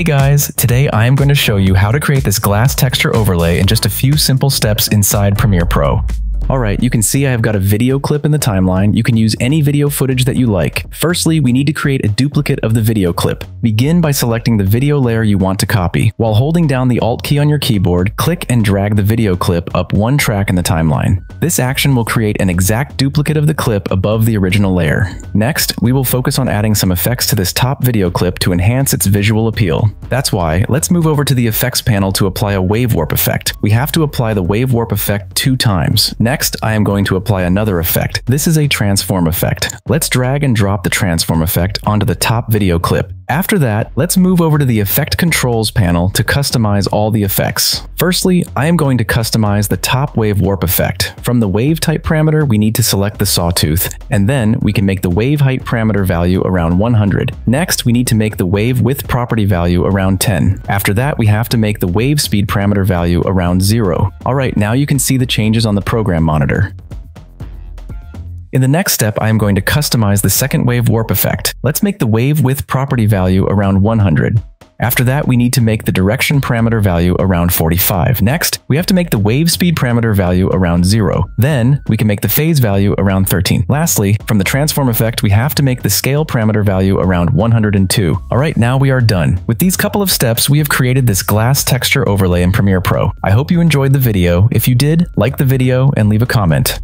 Hey guys, today I am going to show you how to create this glass texture overlay in just a few simple steps inside Premiere Pro. Alright, you can see I have got a video clip in the timeline. You can use any video footage that you like. Firstly, we need to create a duplicate of the video clip. Begin by selecting the video layer you want to copy. While holding down the Alt key on your keyboard, click and drag the video clip up one track in the timeline. This action will create an exact duplicate of the clip above the original layer. Next, we will focus on adding some effects to this top video clip to enhance its visual appeal. That's why, let's move over to the effects panel to apply a wave warp effect. We have to apply the wave warp effect two times. Next, Next, I am going to apply another effect. This is a transform effect. Let's drag and drop the transform effect onto the top video clip. After that, let's move over to the Effect Controls panel to customize all the effects. Firstly, I am going to customize the top wave warp effect. From the wave type parameter, we need to select the sawtooth, and then we can make the wave height parameter value around 100. Next, we need to make the wave width property value around 10. After that, we have to make the wave speed parameter value around 0. Alright, now you can see the changes on the program monitor. In the next step, I am going to customize the second wave warp effect. Let's make the wave width property value around 100. After that, we need to make the direction parameter value around 45. Next, we have to make the wave speed parameter value around 0. Then, we can make the phase value around 13. Lastly, from the transform effect, we have to make the scale parameter value around 102. Alright, now we are done. With these couple of steps, we have created this glass texture overlay in Premiere Pro. I hope you enjoyed the video. If you did, like the video and leave a comment.